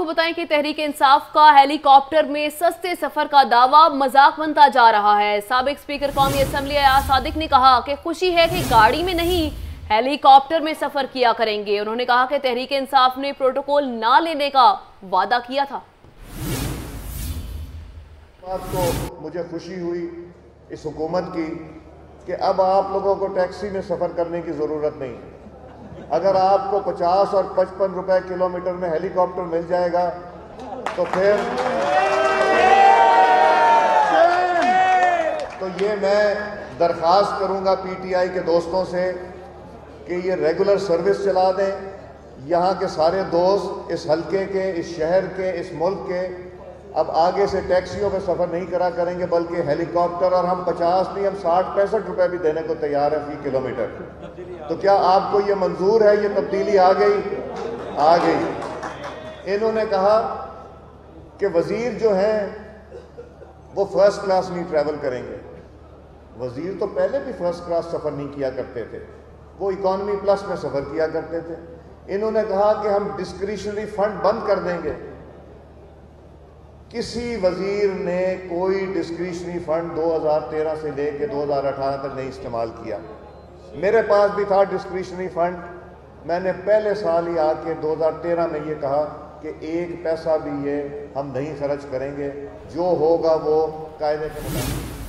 کو بتائیں کہ تحریک انصاف کا ہیلی کاپٹر میں سستے سفر کا دعویٰ مذاق بنتا جا رہا ہے۔ سابق سپیکر قومی اسمبلی ایاز صادق نے کہا کہ خوشی ہے کہ گاڑی میں نہیں، ہیلی کاپٹر میں سفر کیا کریں گے۔ انہوں نے کہا کہ تحریک انصاف نے پروٹوکول نہ لینے کا وعدہ کیا تھا۔ بات کو مجھے خوشی ہوئی اس حکومت کی کہ اب آپ لوگوں کو ٹیکسی میں سفر کرنے کی ضرورت نہیں ہے۔ اگر آپ کو پچاس اور پچپن روپے کلومیٹر میں ہیلی کاپٹر مل جائے گا، تو پھر تو یہ میں درخواست کروں گا پی ٹی آئی کے دوستوں سے کہ یہ ریگولر سروس چلا دیں۔ یہاں کے سارے دوست اس حلقے کے، اس شہر کے، اس ملک کے اب آگے سے ٹیکسیوں پہ سفر نہیں کرا کریں گے، بلکہ ہیلی کاپٹر اور ہم پچاس نہیں، ہم ساٹھ پینسٹھ روپے بھی دینے کو تیار ہے فی کلومیٹر۔ تو کیا آپ کو یہ منظور ہے، یہ تبدیلی آ گئی؟ آ گئی۔ انہوں نے کہا کہ وزیر جو ہیں، وہ فرسٹ کلاس نہیں ٹریول کریں گے۔ وزیر تو پہلے بھی فرسٹ کلاس سفر نہیں کیا کرتے تھے۔ وہ اکانومی پلس میں سفر کیا کرتے تھے۔ انہوں نے کہا کہ ہم ڈسکریشنری فنڈ بند کر دیں گے۔ کسی وزیر نے کوئی ڈسکریشنری فنڈ دو ہزار تیرہ سے لے کے دو ہزار اٹھارہ تک نہیں استعمال کیا۔ میرے پاس بھی تھا ڈسکریشنری فنڈ میں نے پہلے سال ہی آ کے دو ہزار تیرہ میں یہ کہا کہ ایک پیسہ بھی یہ ہم نہیں خرچ کریں گے۔ جو ہوگا وہ قاعدے کے مطابق۔